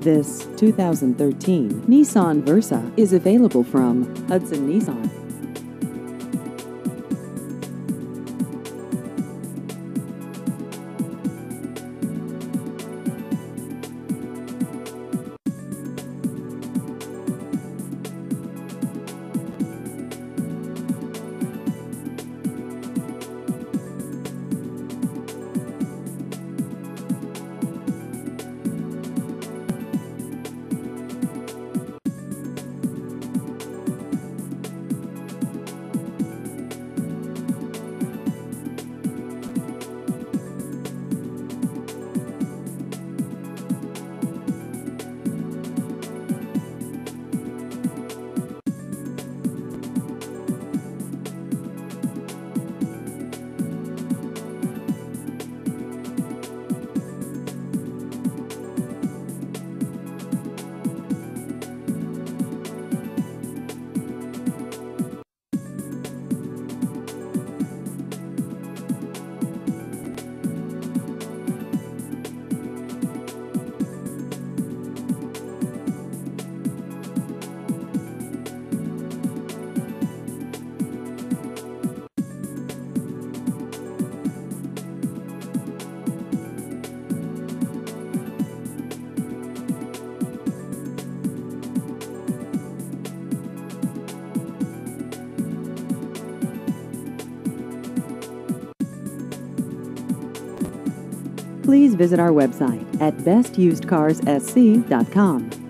This 2013 Nissan Versa is available from Hudson Nissan. Please visit our website at bestusedcarssc.com.